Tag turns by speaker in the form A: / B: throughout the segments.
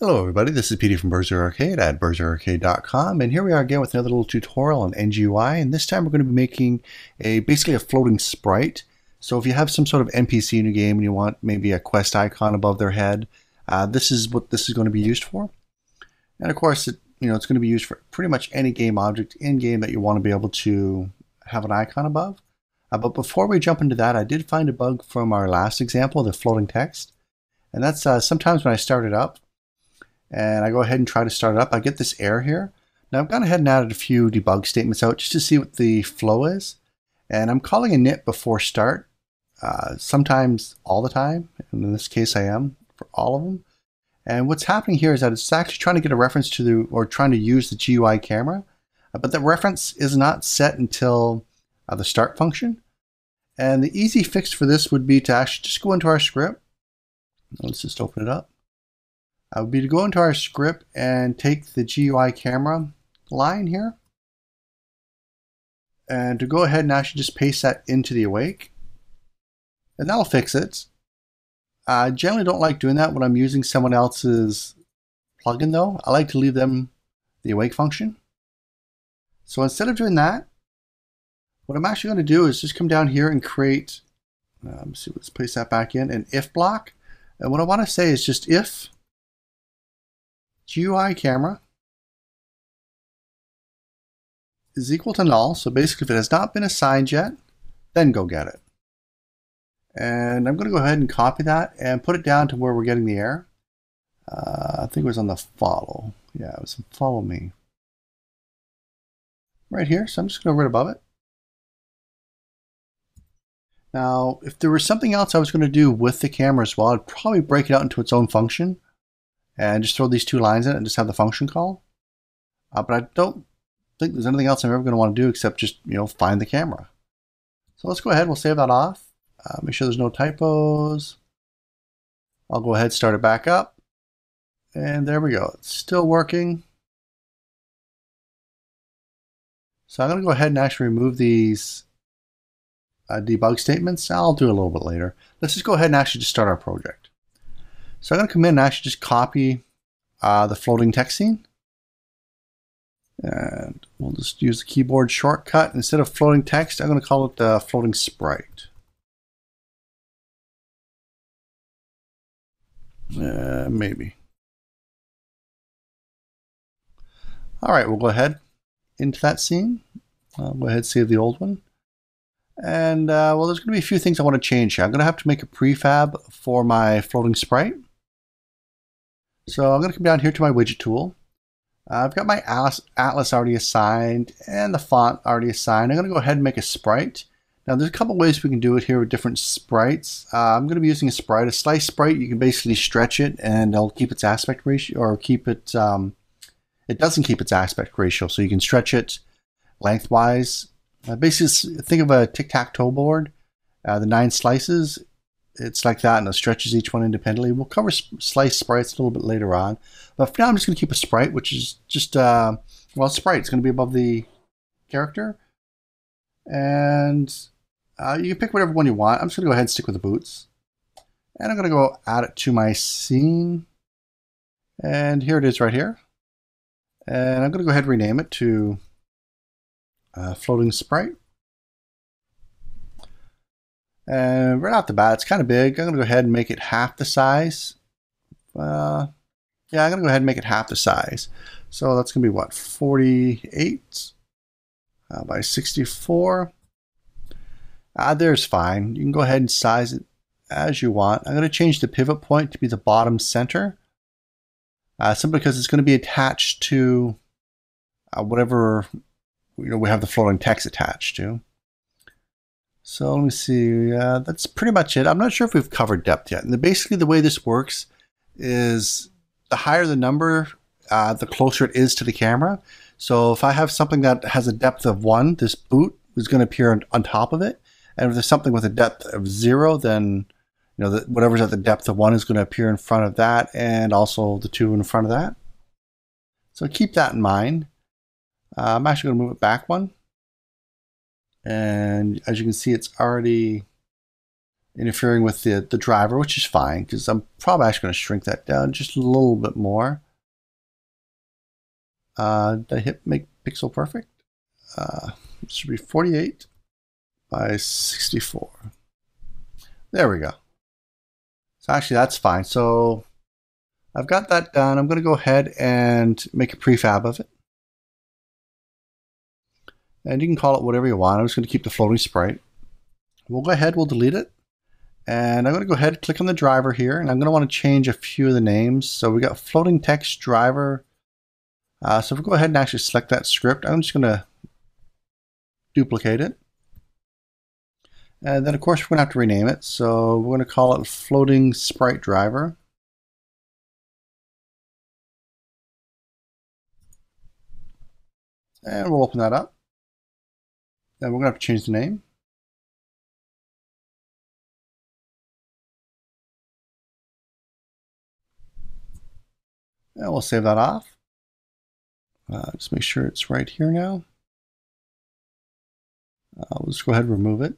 A: Hello everybody, this is Petey from BurgZerg Arcade at burgzergarcade.com and here we are again with another little tutorial on NGUI and this time we're going to be making a basically a floating sprite. So if you have some sort of NPC in your game and you want maybe a quest icon above their head, uh, this is what this is going to be used for. And of course, it, you know, it's going to be used for pretty much any game object in game that you want to be able to have an icon above. Uh, but before we jump into that, I did find a bug from our last example, the floating text. And that's uh, sometimes when I start it up, and I go ahead and try to start it up, I get this error here. Now I've gone ahead and added a few debug statements out just to see what the flow is. And I'm calling init before start, uh, sometimes all the time. And in this case I am for all of them. And what's happening here is that it's actually trying to get a reference to the, or trying to use the GUI camera, uh, but the reference is not set until uh, the start function. And the easy fix for this would be to actually just go into our script. Let's just open it up uh, would be to go into our script and take the GUI camera line here and to go ahead and actually just paste that into the awake and that'll fix it. I generally don't like doing that when I'm using someone else's plugin though. I like to leave them the awake function. So instead of doing that, what I'm actually going to do is just come down here and create, um, see, let's place that back in, an if block. And what I want to say is just if GUI camera is equal to null. So basically, if it has not been assigned yet, then go get it. And I'm going to go ahead and copy that and put it down to where we're getting the error. Uh, I think it was on the follow. Yeah, it was follow me. Right here, so I'm just going to go right above it. Now, if there was something else I was going to do with the camera as well, I'd probably break it out into its own function and just throw these two lines in it and just have the function call. Uh, but I don't think there's anything else I'm ever going to want to do except just, you know, find the camera. So let's go ahead, we'll save that off. Uh, make sure there's no typos. I'll go ahead, start it back up. And there we go, it's still working. So I'm going to go ahead and actually remove these uh, debug statements. I'll do a little bit later. Let's just go ahead and actually just start our project. So I'm going to come in and actually just copy uh, the floating text scene. And we'll just use the keyboard shortcut. Instead of floating text, I'm going to call it the floating sprite. Uh, maybe. All right, we'll go ahead into that scene. I'll go ahead and save the old one. And uh, well, there's going to be a few things I want to change here. I'm going to have to make a prefab for my floating sprite. So I'm going to come down here to my widget tool. Uh, I've got my Atlas, already assigned and the font already assigned. I'm going to go ahead and make a sprite. Now there's a couple ways we can do it here with different sprites. Uh, I'm going to be using a sprite. A slice sprite, you can basically stretch it and it'll keep its aspect ratio or keep it, um, it doesn't keep its aspect ratio. So you can stretch it lengthwise. Uh, basically think of a tic-tac-toe board. Uh, the nine slices, it's like that and it stretches each one independently. We'll cover slice sprites a little bit later on. But for now, I'm just going to keep a sprite, which is just, uh, well, sprite. It's going to be above the character. And uh, you can pick whatever one you want. I'm just going to go ahead and stick with the boots. And I'm going to go add it to my scene. And here it is right here. And I'm going to go ahead and rename it to uh, Floating Sprite. And right off the bat, it's kind of big. I'm going to go ahead and make it half the size. Uh, yeah, I'm going to go ahead and make it half the size. So that's going to be what, 48 uh, by 64. Uh, there's fine. You can go ahead and size it as you want. I'm going to change the pivot point to be the bottom center. Uh, simply because it's going to be attached to uh, whatever you know we have the floating text attached to. So let me see. Uh, that's pretty much it. I'm not sure if we've covered depth yet. And the, basically, the way this works is the higher the number, uh, the closer it is to the camera. So if I have something that has a depth of one, this boot is going to appear on, on top of it. And if there's something with a depth of zero, then you know the, whatever's at the depth of one is going to appear in front of that, and also the two in front of that. So keep that in mind. Uh, I'm actually going to move it back one. And as you can see, it's already interfering with the, the driver, which is fine because I'm probably actually going to shrink that down just a little bit more. Uh, did I hit make pixel perfect? Uh, it should be 48 by 64. There we go. So actually that's fine. So I've got that done. I'm going to go ahead and make a prefab of it. And you can call it whatever you want. I'm just going to keep the floating sprite. We'll go ahead, we'll delete it. And I'm going to go ahead, and click on the driver here, and I'm going to want to change a few of the names. So we got floating text driver. Uh, so if we go ahead and actually select that script, I'm just going to duplicate it. And then of course we're going to have to rename it. So we're going to call it floating sprite driver. And we'll open that up. And we're going to have to change the name. And we'll save that off. Uh, just make sure it's right here now. Uh, let's go ahead and remove it.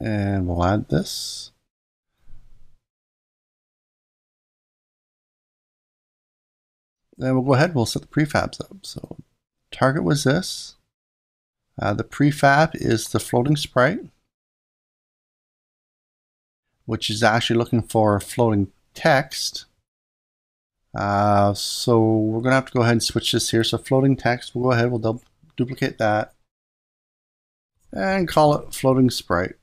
A: And we'll add this. Then we'll go ahead and we'll set the prefabs up. So target was this. Uh, the prefab is the floating sprite, which is actually looking for floating text. Uh, so we're going to have to go ahead and switch this here. So floating text, we'll go ahead, we'll duplicate that and call it floating sprite.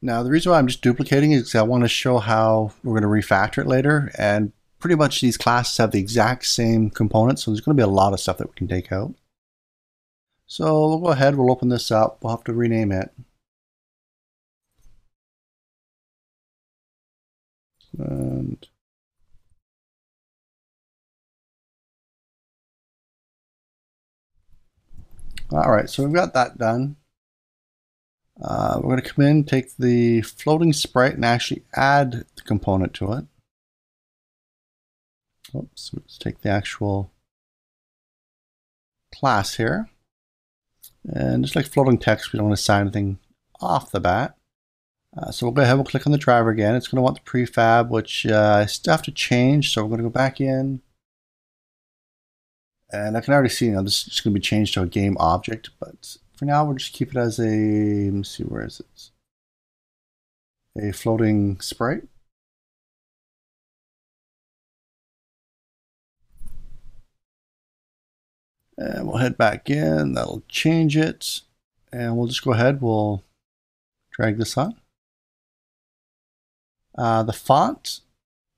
A: Now the reason why I'm just duplicating is I want to show how we're going to refactor it later and pretty much these classes have the exact same components so there's going to be a lot of stuff that we can take out. So we'll go ahead, we'll open this up, we'll have to rename it. And all right, so we've got that done. Uh, we're going to come in, take the floating sprite and actually add the component to it. Oops, let's take the actual class here. And just like floating text, we don't want to sign anything off the bat. Uh, so we'll go ahead, we'll click on the driver again. It's going to want the prefab, which uh, I still have to change. So we're going to go back in. And I can already see, you know, this is going to be changed to a game object, but for now, we'll just keep it as a, let me see, where is it? A floating sprite. And we'll head back in, that'll change it. And we'll just go ahead, we'll drag this on. Uh, the font,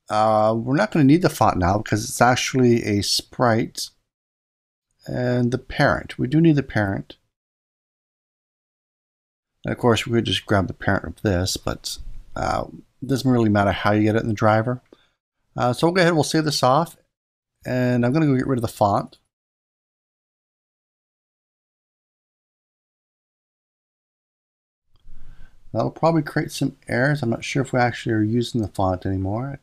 A: uh, we're not going to need the font now because it's actually a sprite. And the parent, we do need the parent. And of course, we could just grab the parent of this, but uh, it doesn't really matter how you get it in the driver. Uh, so we'll go ahead, we'll save this off, and I'm going to go get rid of the font. That'll probably create some errors. I'm not sure if we actually are using the font anymore.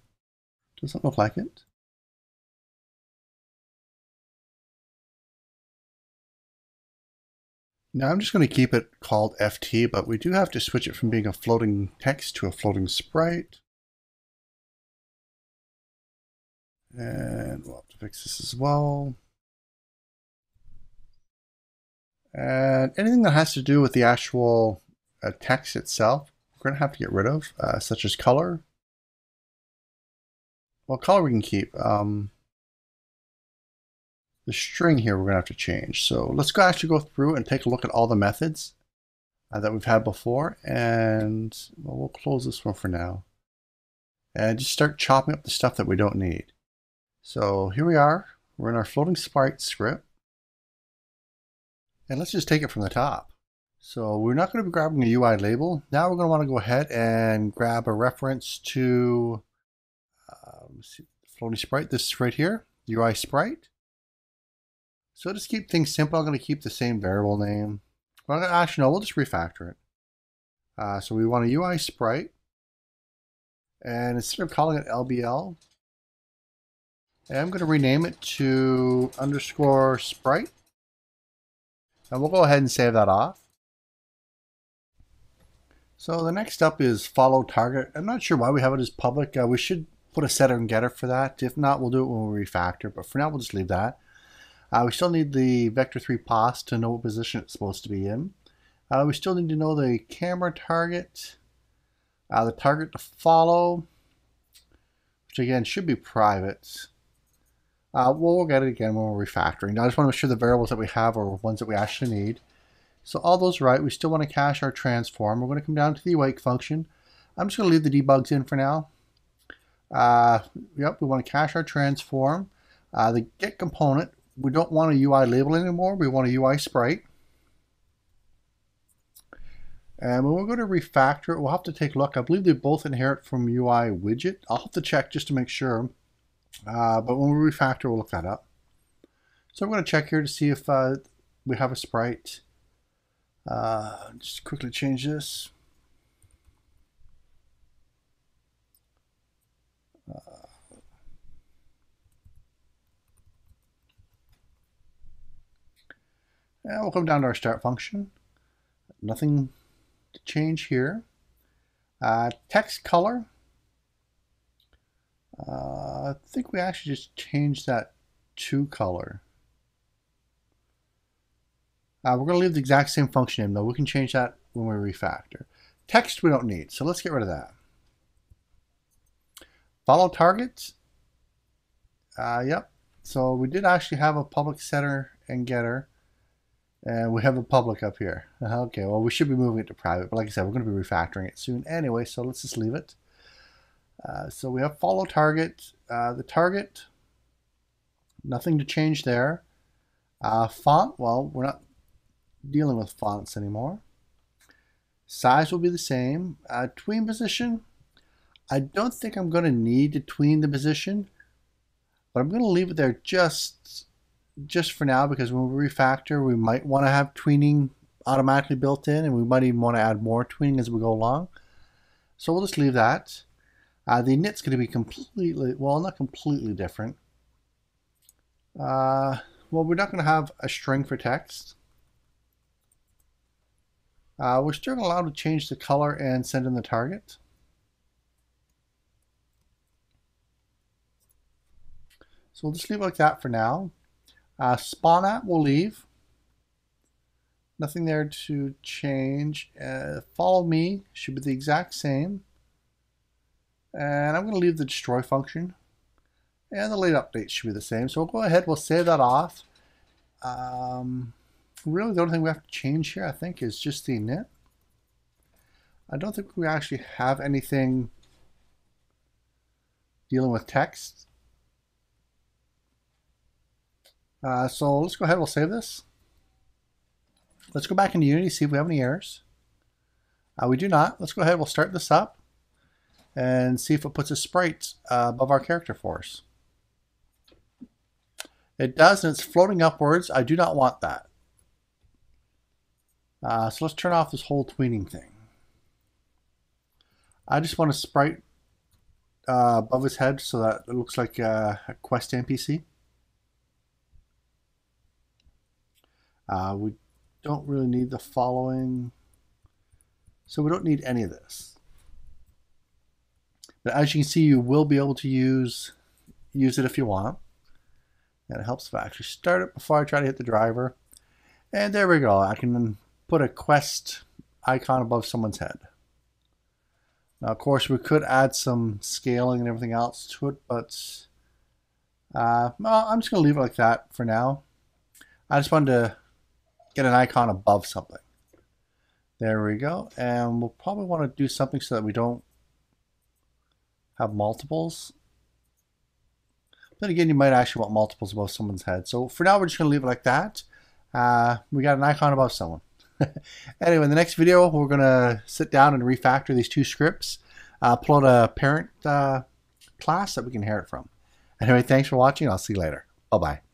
A: It doesn't look like it. Now I'm just going to keep it called FT, but we do have to switch it from being a floating text to a floating sprite. And we'll have to fix this as well. And anything that has to do with the actual uh, text itself, we're going to have to get rid of, uh, such as color. Well, color we can keep. Um, the string here we're going to have to change. So let's go actually go through and take a look at all the methods uh, that we've had before. And well, we'll close this one for now. And just start chopping up the stuff that we don't need. So here we are. We're in our floating sprite script. And let's just take it from the top. So we're not going to be grabbing a UI label. Now we're going to want to go ahead and grab a reference to uh, see, floating sprite. This is right here, UI sprite. So just keep things simple, I'm going to keep the same variable name. Well, actually, no, we'll just refactor it. Uh, so we want a UI sprite. And instead of calling it LBL, I'm going to rename it to underscore sprite. And we'll go ahead and save that off. So the next up is follow target. I'm not sure why we have it as public. Uh, we should put a setter and getter for that. If not, we'll do it when we refactor. But for now, we'll just leave that. Uh, we still need the vector 3 pos to know what position it's supposed to be in. Uh, we still need to know the camera target, uh, the target to follow, which again should be private. Uh, we'll get it again when we're refactoring. Now, I just want to make sure the variables that we have are ones that we actually need. So all those right, we still want to cache our transform. We're going to come down to the awake function. I'm just going to leave the debugs in for now. Uh, yep, we want to cache our transform. Uh, the get component, we don't want a UI label anymore. We want a UI sprite. And when we go to refactor it, we'll have to take a look. I believe they both inherit from UI widget. I'll have to check just to make sure. Uh, but when we refactor, we'll look that up. So I'm going to check here to see if uh, we have a sprite. Uh, just quickly change this. Uh, and we'll come down to our start function. Nothing to change here. Uh, text color. Uh, I think we actually just changed that to color. Uh, we're going to leave the exact same function name though. We can change that when we refactor. Text we don't need, so let's get rid of that. Follow targets. Uh, yep. So we did actually have a public setter and getter. And we have a public up here. Okay, well, we should be moving it to private. But like I said, we're going to be refactoring it soon anyway, so let's just leave it. Uh, so we have follow target. Uh, the target, nothing to change there. Uh, font, well, we're not dealing with fonts anymore. Size will be the same. Uh, tween position, I don't think I'm going to need to tween the position, but I'm going to leave it there just just for now because when we refactor, we might want to have tweening automatically built in, and we might even want to add more tweening as we go along. So we'll just leave that. Uh, the init's going to be completely, well, not completely different. Uh, well, we're not going to have a string for text. Uh, we're still allowed to change the color and send in the target. So we'll just leave it like that for now. Uh, spawn at we'll leave. Nothing there to change. Uh, follow me should be the exact same. And I'm going to leave the destroy function. And the late update should be the same. So we'll go ahead, we'll save that off. Um, really the only thing we have to change here, I think, is just the init. I don't think we actually have anything dealing with text. Uh, so let's go ahead, we'll save this. Let's go back into Unity, see if we have any errors. Uh, we do not. Let's go ahead, we'll start this up and see if it puts a sprite uh, above our character for us. It does, and it's floating upwards. I do not want that. Uh, so let's turn off this whole tweening thing. I just want a sprite uh, above his head so that it looks like uh, a Quest NPC. Uh, we don't really need the following. So we don't need any of this. But as you can see, you will be able to use use it if you want. And it helps if I actually start it before I try to hit the driver. And there we go. I can put a quest icon above someone's head. Now, of course, we could add some scaling and everything else to it, but uh, well, I'm just going to leave it like that for now. I just wanted to get an icon above something. There we go. And we'll probably want to do something so that we don't have multiples. Then again, you might actually want multiples above someone's head. So for now, we're just going to leave it like that. Uh, we got an icon above someone. anyway, in the next video, we're going to sit down and refactor these two scripts, uh, out a parent uh, class that we can inherit from. Anyway, thanks for watching. I'll see you later. Bye-bye.